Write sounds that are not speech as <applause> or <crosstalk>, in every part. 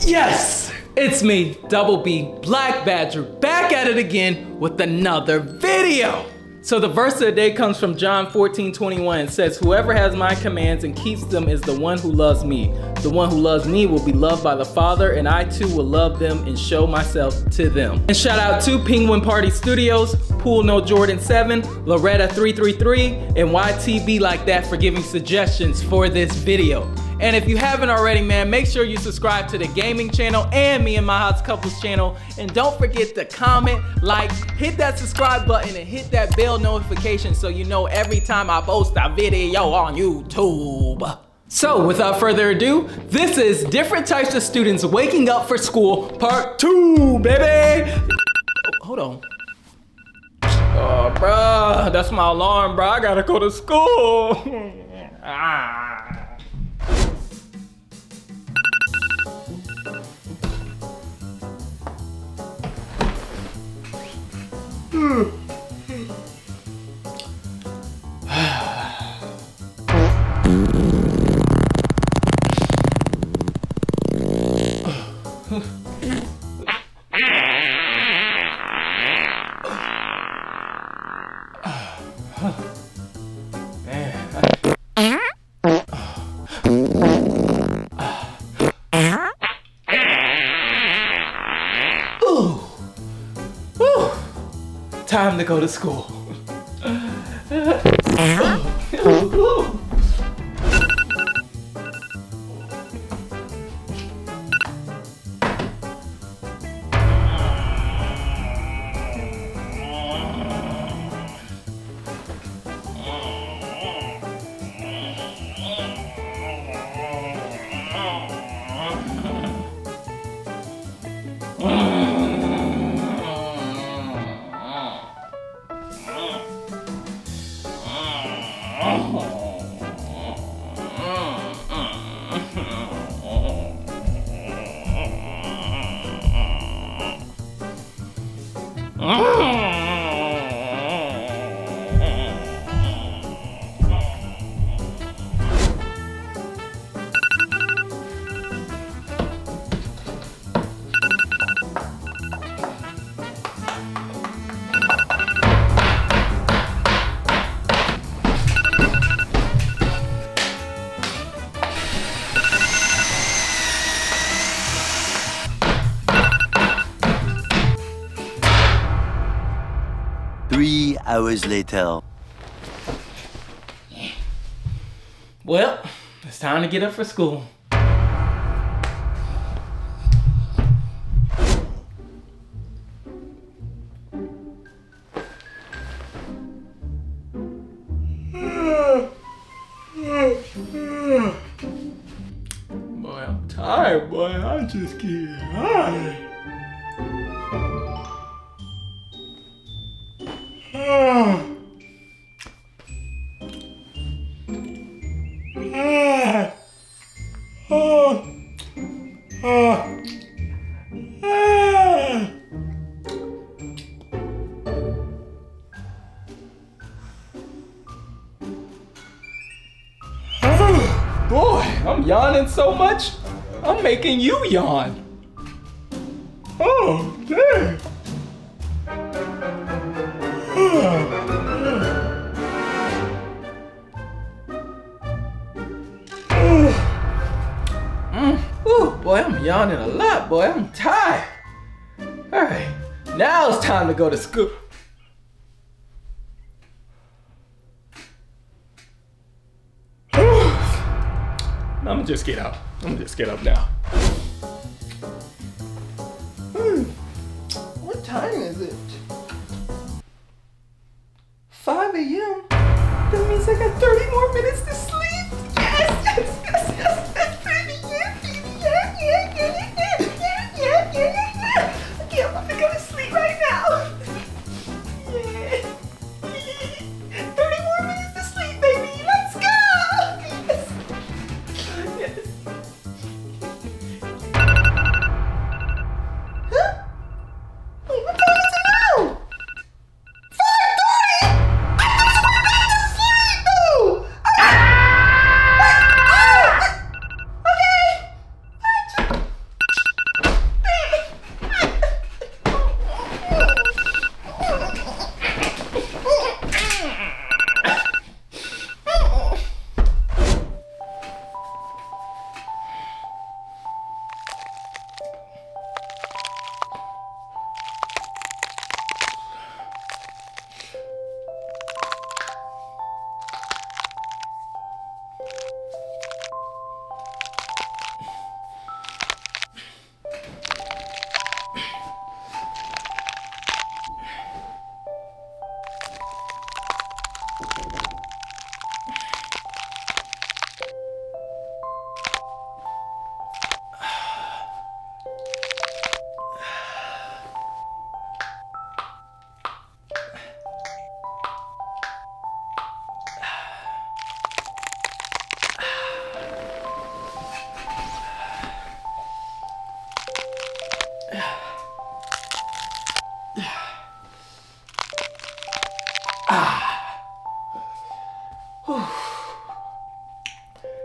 Yes! It's me, Double B, Black Badger, back at it again with another video. So the verse of the day comes from John 14, 21 and says, Whoever has my commands and keeps them is the one who loves me. The one who loves me will be loved by the Father, and I too will love them and show myself to them. And shout out to Penguin Party Studios, Pool No Jordan 7, Loretta 333, and YTB Like That for giving suggestions for this video. And if you haven't already, man, make sure you subscribe to the gaming channel and me and my Hot Couples channel. And don't forget to comment, like, hit that subscribe button and hit that bell notification so you know every time I post a video on YouTube. So without further ado, this is different types of students waking up for school part two, baby. Hold on. Oh, bruh, that's my alarm, bro. I gotta go to school. <laughs> ah. 하... to go to school. Three hours later. Well, it's time to get up for school. Boy, I'm tired, boy. I'm just getting so much, I'm making you yawn. Oh, damn. Mm. Ooh, boy, I'm yawning a lot, boy. I'm tired. All right, now it's time to go to school. I'm just get up. I'm just get up now.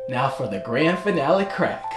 Now for the grand finale crack.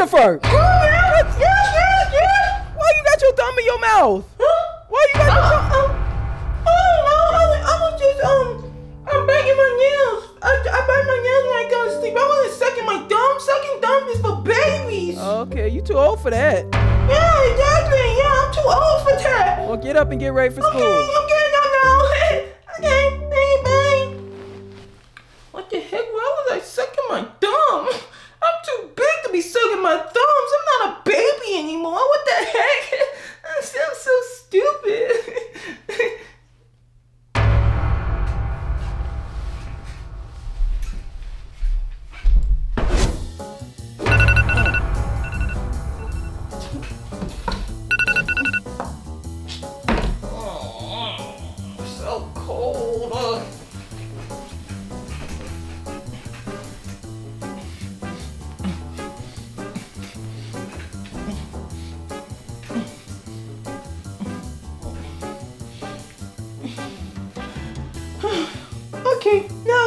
Christopher? <gasps> Yes, yes, yes. Why you got your thumb in your mouth? Why you got your thumb? Oh no, I was, I was just um, I'm biting my nails. I, I bite my nails when I go to sleep. I wasn't sucking my thumb. Sucking thumb is for babies. Okay, you too old for that. yeah, exactly. Yeah, I'm too old for that. Well, get up and get ready for Okay, school. okay, no,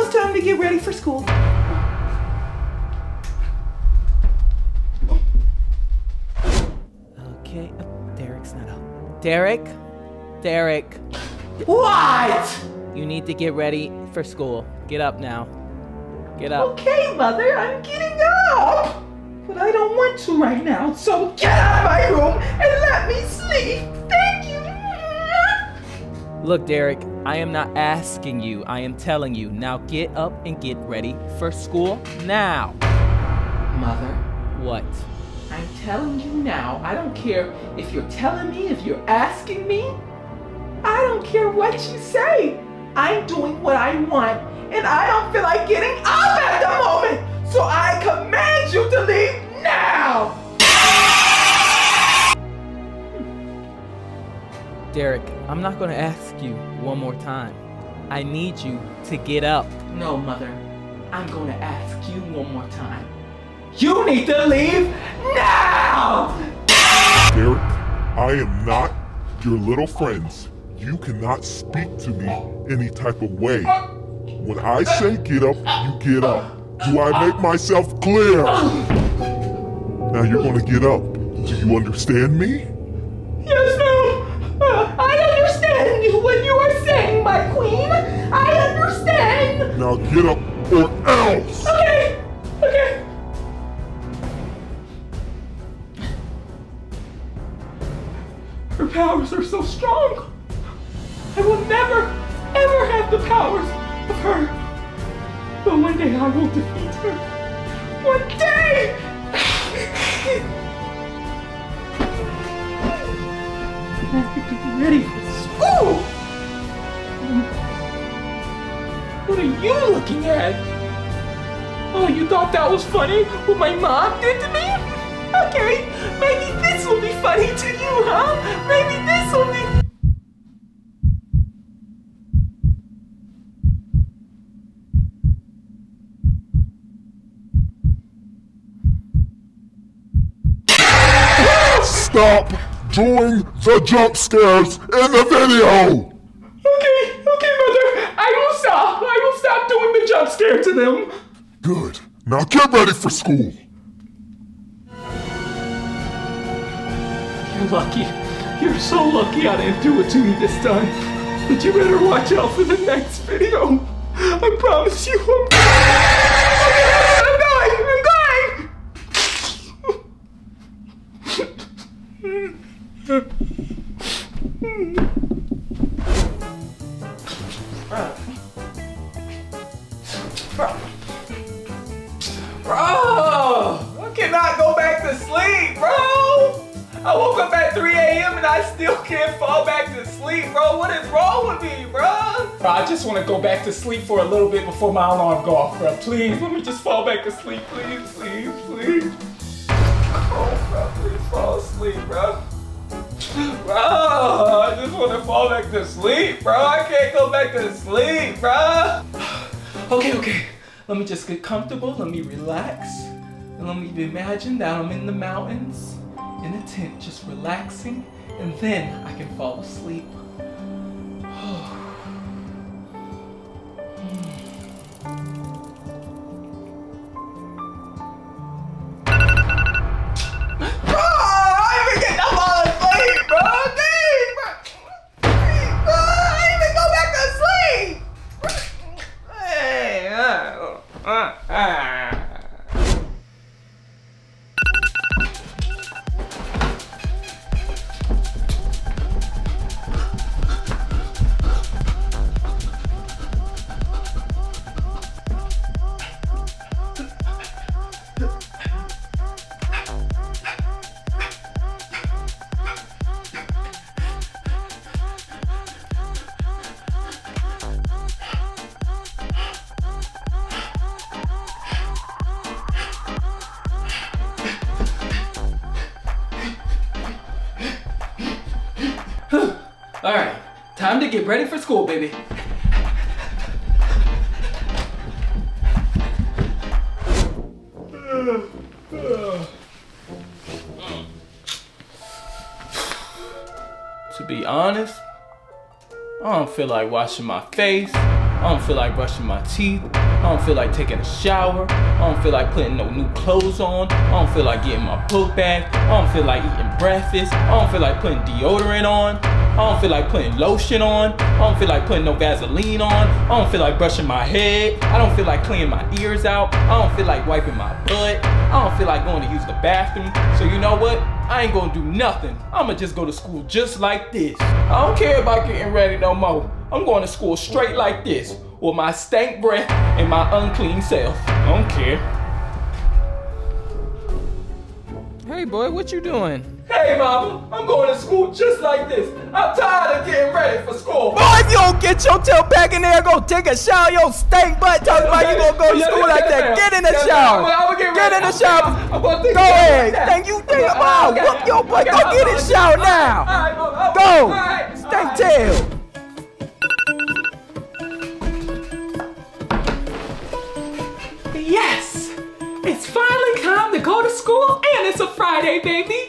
now it's time to get ready for school. Okay, oh, Derek's not up. Derek, Derek, What? you need to get ready for school. Get up now. Get up. Okay, mother, I'm getting up. But I don't want to right now, so get out of my room and let me sleep. Thank you. Look, Derek, I am not asking you. I am telling you. Now get up and get ready for school now. Mother, What? I'm telling you now, I don't care if you're telling me, if you're asking me. I don't care what you say. I'm doing what I want, and I don't feel like getting up at the moment. So I command you to leave Derek, I'm not going to ask you one more time. I need you to get up. No, mother. I'm going to ask you one more time. You need to leave now! Derek, I am not your little friends. You cannot speak to me any type of way. When I say get up, you get up. Do I make myself clear? Now you're gonna get up. Do you understand me? Now get up or else! Okay. Okay. Her powers are so strong. I will never, ever have the powers of her. But one day I will defeat her. One day! I have to get ready for school! What are you looking at? Oh, you thought that was funny? What my mom did to me? Okay, maybe this will be funny to you, huh? Maybe this will be. Stop doing the jump scares in the video! Okay, okay, mother. I will stop. I will stop doing the jump scare to them. Good. Now get ready for school. You're lucky. You're so lucky I didn't do it to you this time. But you better watch out for the next video. I promise you. I'm, I'm before my alarm go off, bro. Please, let me just fall back to sleep, please, please, please. Oh, bro, please fall asleep, bro. Bro, I just want to fall back to sleep, bro. I can't go back to sleep, bro. <sighs> Okay, okay. Let me just get comfortable. Let me relax. And let me imagine that I'm in the mountains in a tent, just relaxing, and then I can fall asleep. Get ready for school, baby. To be honest, I don't feel like washing my face. I don't feel like brushing my teeth. I don't feel like taking a shower. I don't feel like putting no new clothes on. I don't feel like getting my book back. I don't feel like eating breakfast. I don't feel like putting deodorant on. I don't feel like putting lotion on. I don't feel like putting no Vaseline on. I don't feel like brushing my head. I don't feel like cleaning my ears out. I don't feel like wiping my butt. I don't feel like going to use the bathroom. So you know what? I ain't gonna do nothing. I'ma just go to school just like this. I don't care about getting ready no more. I'm going to school straight like this with my stank breath and my unclean self. I don't care. Hey boy, what you doing? Hey mama, I'm going to school just like this. I'm tired of getting ready for school. Boy, if you don't get your tail back in there, go take a shower, your stank butt talking about you gonna go to school like that. Get in the shower. I'm- I'm gonna get Get in the shower. I'm gonna take Go ahead. Thank you, think Okay, about whoop your butt. Go get in the shower now. right, all right, oh, Go. all right, all tail. Yes! It's finally time to go to school and it's a Friday, baby!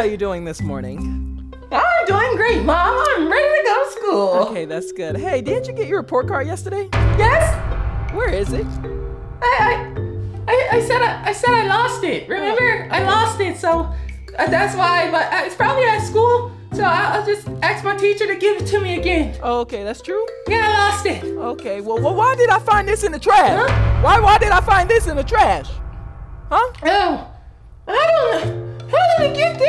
How are you doing this morning? I'm doing great, Mom! I'm ready to go to school! Okay, that's good. Hey, didn't you get your report card yesterday? Yes? Where is it? I, I, I, I said I, I said I lost it. Remember, I lost it. So uh, that's why. But uh, it's probably at school. So I'll, I'll just ask my teacher to give it to me again. Oh, okay, that's true. Yeah, I lost it. Okay, well, well, why did I find this in the trash? Huh? Why, why did I find this in the trash? Huh? Oh, I don't know. How did get there?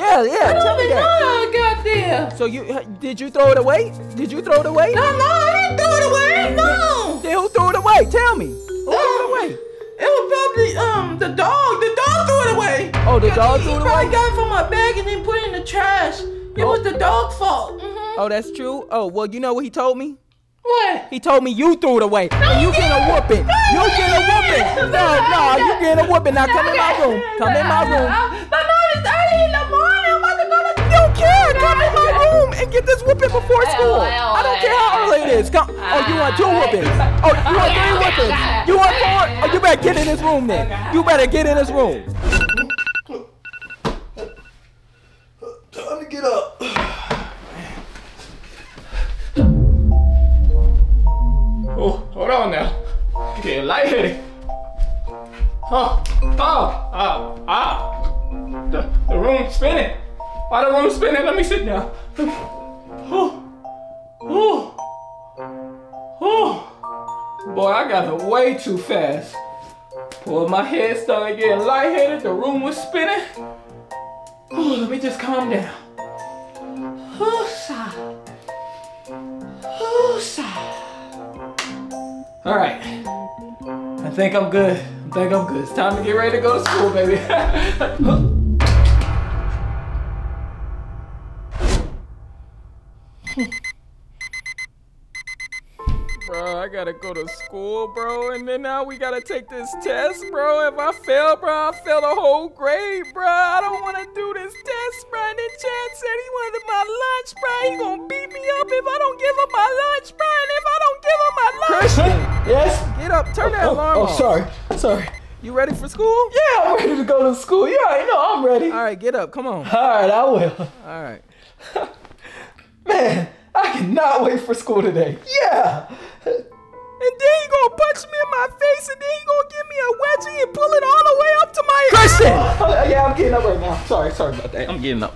Yeah, yeah, I don't even know how it got there. So you uh, did you throw it away? Did you throw it away? No, no, I didn't throw it away. No. Then who threw it away? Tell me. Who threw it away? It was probably um the dog. The dog threw it away. Oh, the dog threw it he probably got it from my bag and then put it in the trash. It Oh. was the dog's fault. hmm Oh, that's true. Oh, well, you know what he told me? What? He told me you threw it away. and you get a whooping. You get a whooping. No, no, you get a whooping. Now come in my room. Come in my room. and get this whooping before school. I don't care how early it is. Come. Oh, you want two uh, whoopings. Oh, you want three whoopings. You want four. Oh, you better get in this room then. You better get in this room. Time to get up. <sighs> Oh, hold on now. I'm getting lightheaded. Oh, oh, oh, oh. The, the room's spinning. Why the room's spinning? Let me sit down. Oh, oh, oh. Boy, I got it way too fast. Boy, my head started getting lightheaded. The room was spinning. Oh, let me just calm down. Whoosah. Whoosah. All right. I think I'm good. I think I'm good. It's time to get ready to go to school, baby. <laughs> I gotta go to school, bro, and then now we gotta take this test, bro. If I fail, bro, I fail the whole grade, bro. I don't wanna do this test, bro. And then Chad said he wanted my lunch, bro. He gonna beat me up if I don't give him my lunch, bro. And if I don't give him my lunch. Christian, yes? Get up, turn that oh, oh, alarm oh, off. sorry, sorry. You ready for school? Yeah, I'm ready to go to school. You already know I'm ready. All right, get up. Come on. All right, I will. All right. <laughs> Man, I cannot wait for school today. Yeah. And then you gonna punch me in my face, and then you gonna give me a wedgie and pull it all the way up to my Christian! Oh, yeah, I'm getting up right now. Sorry, sorry about that. I'm getting up.